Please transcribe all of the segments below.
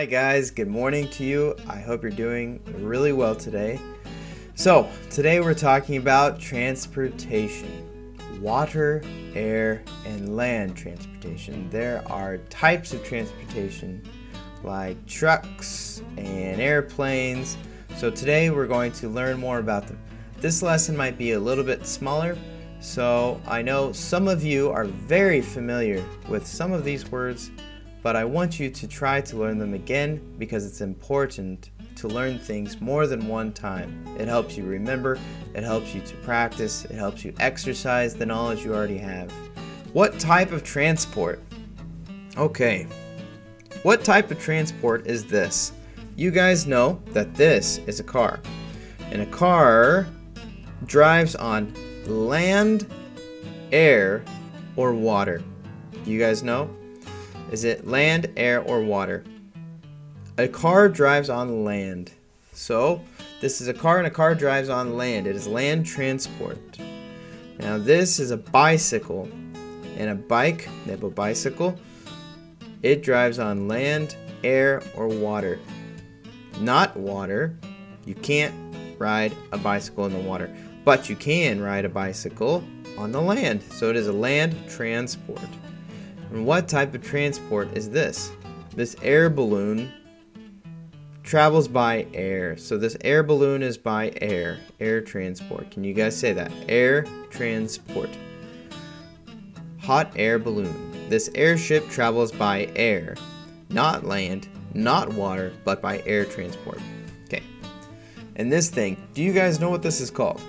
Hi, guys. Good morning to you. I hope you're doing really well today. So, today we're talking about transportation water, air, and land transportation. There are types of transportation like trucks and airplanes. So, today we're going to learn more about them. This lesson might be a little bit smaller, so I know some of you are very familiar with some of these words but I want you to try to learn them again because it's important to learn things more than one time. It helps you remember, it helps you to practice, it helps you exercise the knowledge you already have. What type of transport? Okay, what type of transport is this? You guys know that this is a car, and a car drives on land, air, or water. You guys know? Is it land, air, or water? A car drives on land. So, this is a car and a car drives on land. It is land transport. Now, this is a bicycle. And a bike, they a bicycle, it drives on land, air, or water. Not water. You can't ride a bicycle in the water, but you can ride a bicycle on the land. So, it is a land transport. And what type of transport is this? This air balloon travels by air. So this air balloon is by air, air transport. Can you guys say that? Air transport. Hot air balloon. This airship travels by air, not land, not water, but by air transport. Okay. And this thing, do you guys know what this is called?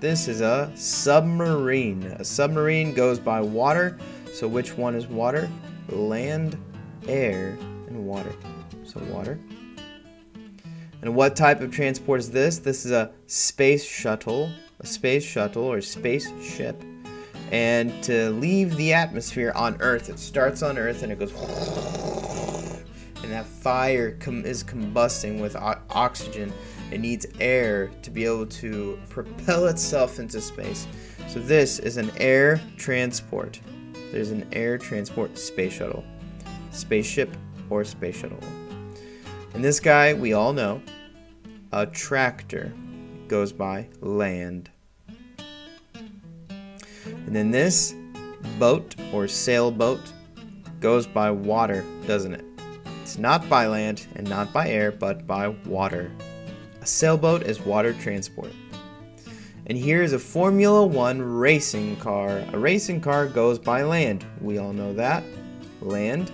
This is a submarine. A submarine goes by water so which one is water? Land, air, and water. So water. And what type of transport is this? This is a space shuttle, a space shuttle or spaceship. And to leave the atmosphere on Earth, it starts on Earth and it goes and that fire com- is combusting with oxygen. It needs air to be able to propel itself into space. So this is an air transport there's an air transport space shuttle, spaceship, or space shuttle. And this guy, we all know, a tractor goes by land. And then this boat or sailboat goes by water, doesn't it? It's not by land and not by air, but by water. A sailboat is water transport. And here's a Formula One racing car. A racing car goes by land. We all know that. Land.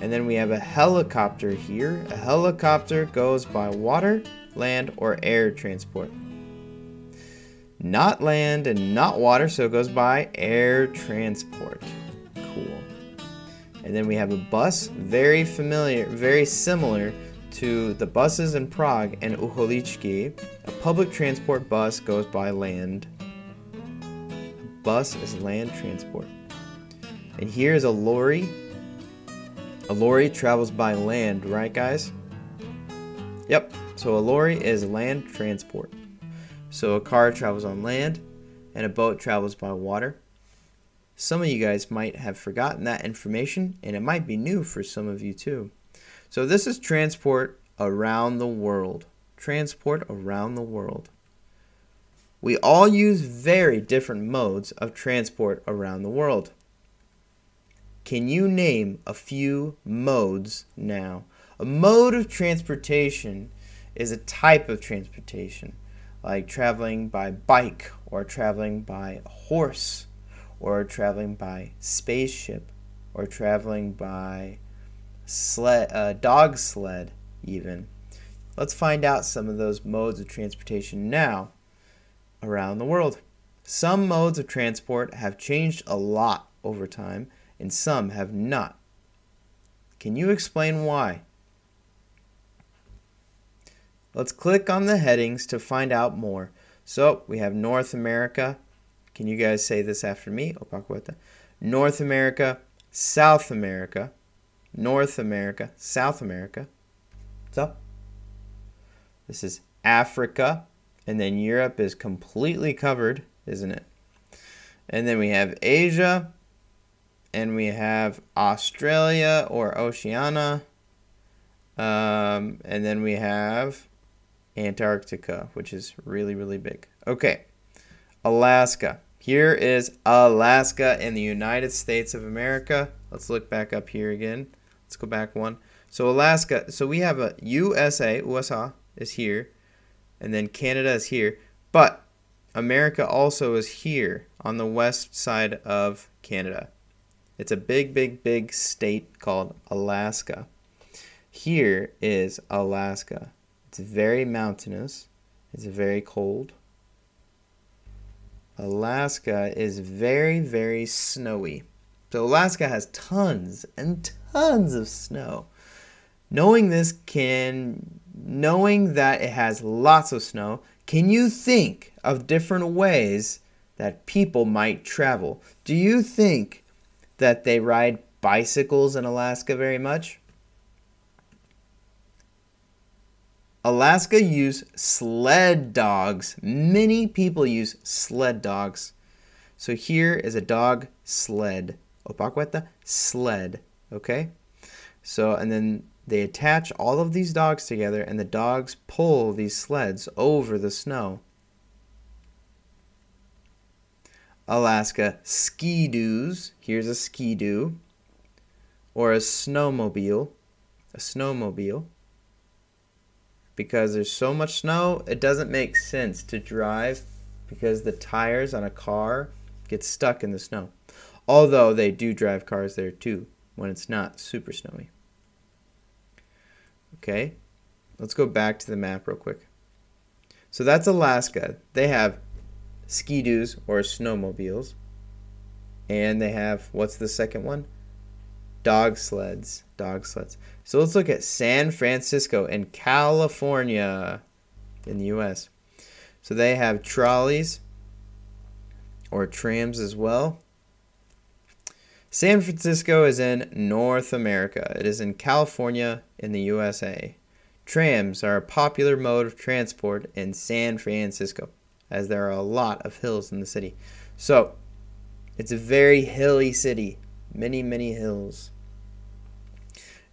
And then we have a helicopter here. A helicopter goes by water, land, or air transport. Not land and not water, so it goes by air transport. Cool. And then we have a bus, very familiar, very similar to the buses in Prague and Úholičky, a public transport bus goes by land. A bus is land transport. And here is a lorry. A lorry travels by land, right, guys? Yep, so a lorry is land transport. So a car travels on land and a boat travels by water. Some of you guys might have forgotten that information, and it might be new for some of you too. So this is transport around the world. Transport around the world. We all use very different modes of transport around the world. Can you name a few modes now? A mode of transportation is a type of transportation, like traveling by bike or traveling by horse or traveling by spaceship or traveling by sled, uh, dog sled, even. Let's find out some of those modes of transportation now around the world. Some modes of transport have changed a lot over time, and some have not. Can you explain why? Let's click on the headings to find out more. So we have North America. Can you guys say this after me? North America, South America, North America, South America. What's up? This is Africa, and then Europe is completely covered, isn't it? And then we have Asia, and we have Australia or Oceania, Um, and then we have Antarctica, which is really, really big. Okay, Alaska. Here is Alaska in the United States of America. Let's look back up here again. Let's go back one. So Alaska, so we have a USA, USA is here, and then Canada is here, but America also is here on the west side of Canada. It's a big, big, big state called Alaska. Here is Alaska. It's very mountainous. It's very cold. Alaska is very, very snowy. So Alaska has tons and tons of snow. Knowing this can knowing that it has lots of snow, can you think of different ways that people might travel? Do you think that they ride bicycles in Alaska very much? Alaska use sled dogs. Many people use sled dogs. So here is a dog sled. Opacueta, sled. Okay? So, and then they attach all of these dogs together, and the dogs pull these sleds over the snow. Alaska ski-doos. Here's a ski-doo. Or a snowmobile. A snowmobile because there's so much snow, it doesn't make sense to drive because the tires on a car get stuck in the snow. Although they do drive cars there too when it's not super snowy. Okay, let's go back to the map real quick. So that's Alaska. They have ski-doos or snowmobiles. And they have, what's the second one? Dog sleds. Dog sleds. So let's look at San Francisco in California in the US. So they have trolleys or trams as well. San Francisco is in North America. It is in California in the USA. Trams are a popular mode of transport in San Francisco as there are a lot of hills in the city. So, it's a very hilly city many, many hills.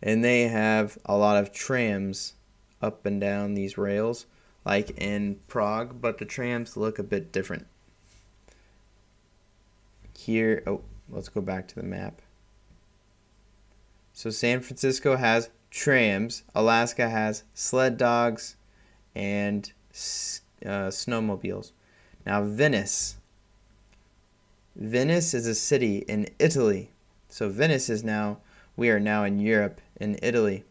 And they have a lot of trams up and down these rails, like in Prague, but the trams look a bit different. Here, oh, let's go back to the map. So San Francisco has trams, Alaska has sled dogs, and uh, snowmobiles. Now, Venice. Venice is a city in Italy so Venice is now, we are now in Europe, in Italy.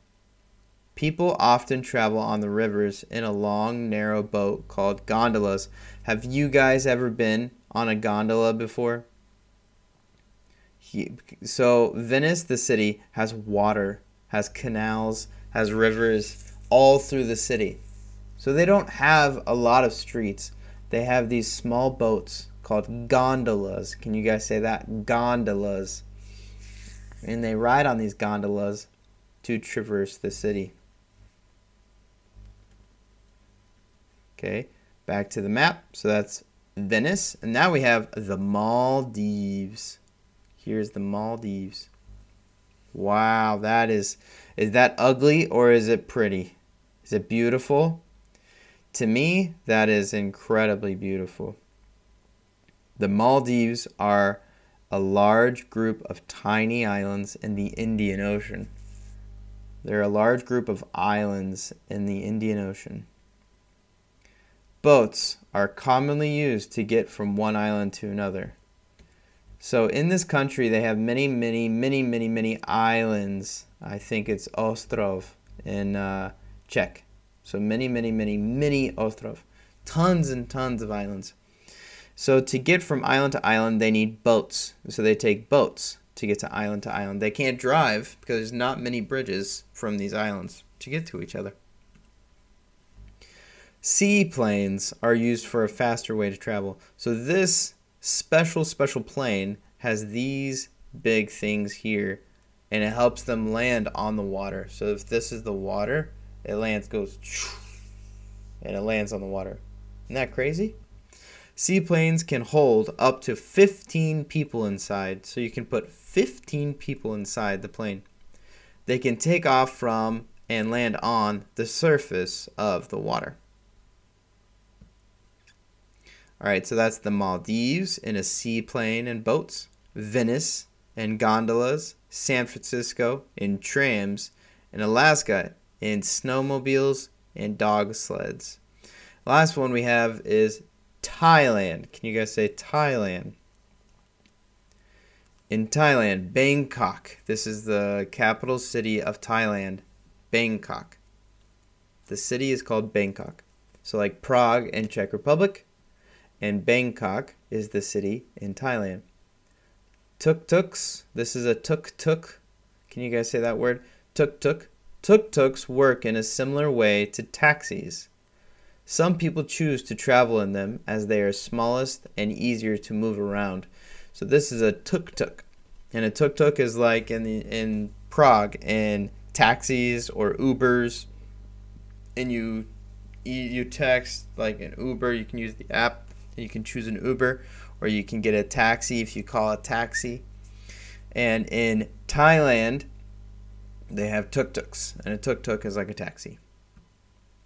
People often travel on the rivers in a long, narrow boat called gondolas. Have you guys ever been on a gondola before? So, Venice, the city, has water, has canals, has rivers all through the city. So, they don't have a lot of streets. They have these small boats called gondolas. Can you guys say that? Gondolas and they ride on these gondolas to traverse the city. Okay, back to the map. So that's Venice, and now we have the Maldives. Here's the Maldives. Wow, that is is that ugly or is it pretty? Is it beautiful? To me, that is incredibly beautiful. The Maldives are a large group of tiny islands in the Indian Ocean. They're a large group of islands in the Indian Ocean. Boats are commonly used to get from one island to another. So in this country, they have many, many, many, many, many islands. I think it's Ostrov in uh, Czech. So many, many, many, many Ostrov. Tons and tons of islands. So to get from island to island, they need boats. So they take boats to get to island to island. They can't drive because there's not many bridges from these islands to get to each other. Seaplanes are used for a faster way to travel. So this special, special plane has these big things here and it helps them land on the water. So if this is the water, it lands, goes, and it lands on the water. Isn't that crazy? Seaplanes can hold up to 15 people inside, so you can put 15 people inside the plane. They can take off from and land on the surface of the water. All right, so that's the Maldives in a seaplane and boats, Venice in gondolas, San Francisco in trams, and Alaska in snowmobiles and dog sleds. Last one we have is Thailand. Can you guys say Thailand? In Thailand, Bangkok. This is the capital city of Thailand, Bangkok. The city is called Bangkok. So, like Prague in Czech Republic, and Bangkok is the city in Thailand. Tuk tuks. This is a tuk tuk. Can you guys say that word? Tuk tuk. Tuk tuks work in a similar way to taxis. Some people choose to travel in them as they are smallest and easier to move around. So this is a tuk tuk, and a tuk tuk is like in the in Prague in taxis or Ubers, and you you text like an Uber. You can use the app. You can choose an Uber, or you can get a taxi if you call a taxi. And in Thailand, they have tuk tuks, and a tuk tuk is like a taxi.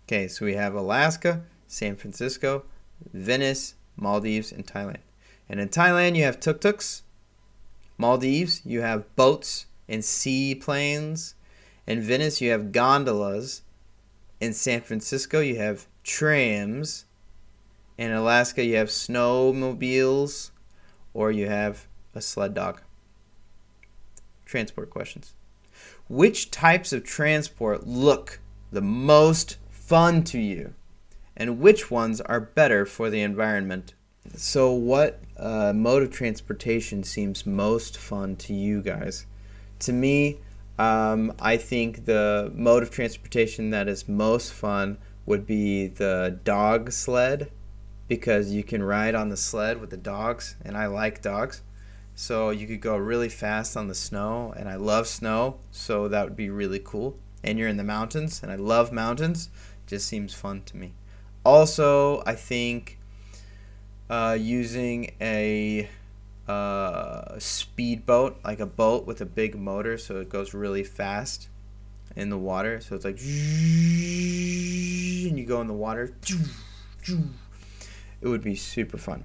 Okay, so we have Alaska, San Francisco, Venice, Maldives, and Thailand. And in Thailand, you have tuk tuks. Maldives, you have boats and seaplanes. In Venice, you have gondolas. In San Francisco, you have trams. In Alaska, you have snowmobiles or you have a sled dog. Transport questions. Which types of transport look the most fun to you? And which ones are better for the environment? So, what uh, mode of transportation seems most fun to you guys? To me, um, I think the mode of transportation that is most fun would be the dog sled because you can ride on the sled with the dogs, and I like dogs. So you could go really fast on the snow, and I love snow, so that would be really cool. And you're in the mountains, and I love mountains. Just seems fun to me. Also, I think uh, using a uh, speedboat, like a boat with a big motor, so it goes really fast in the water. So it's like, and you go in the water. It would be super fun.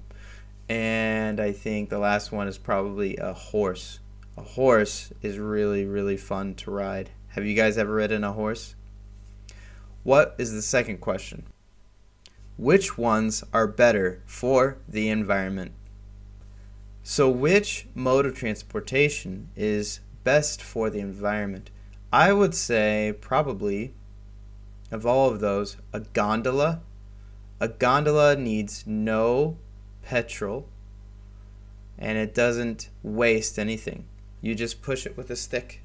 And I think the last one is probably a horse. A horse is really, really fun to ride. Have you guys ever ridden a horse? What is the second question? Which ones are better for the environment? So, which mode of transportation is best for the environment? I would say probably of all of those, a gondola. A gondola needs no petrol and it doesn't waste anything. You just push it with a stick,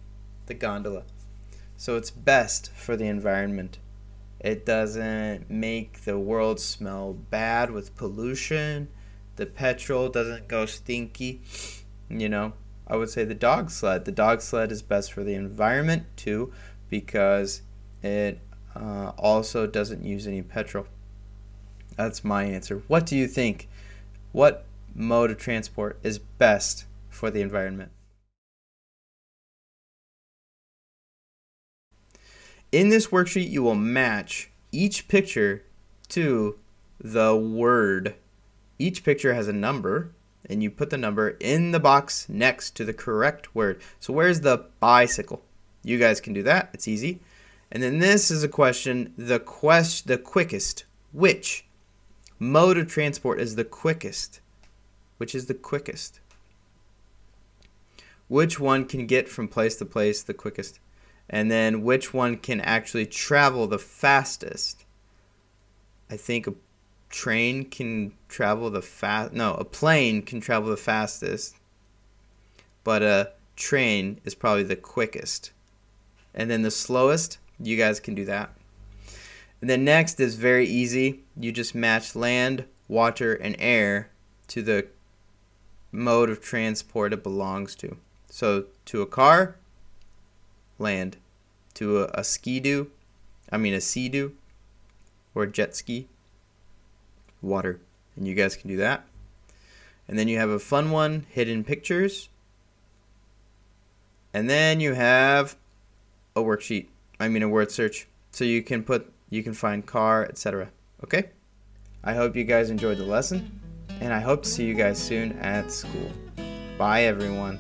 the gondola. So it's best for the environment. It doesn't make the world smell bad with pollution. The petrol doesn't go stinky. You know, I would say the dog sled. The dog sled is best for the environment too because it uh, also doesn't use any petrol. That's my answer. What do you think? What mode of transport is best for the environment? In this worksheet, you will match each picture to the word. Each picture has a number, and you put the number in the box next to the correct word. So, where's the bicycle? You guys can do that. It's easy. And then this is a question the quest the quickest. Which mode of transport is the quickest? Which is the quickest? Which one can get from place to place the quickest? and then which one can actually travel the fastest. I think a train can travel the fast no, a plane can travel the fastest. But a train is probably the quickest. And then the slowest, you guys can do that. And then next is very easy. You just match land, water, and air to the mode of transport it belongs to. So to a car, land to a, a ski-doo, I mean a sea-doo, or jet ski, water. And you guys can do that. And then you have a fun one, hidden pictures. And then you have a worksheet. I mean a word search. So you can put you can find car, etc. Okay? I hope you guys enjoyed the lesson and I hope to see you guys soon at school. Bye everyone.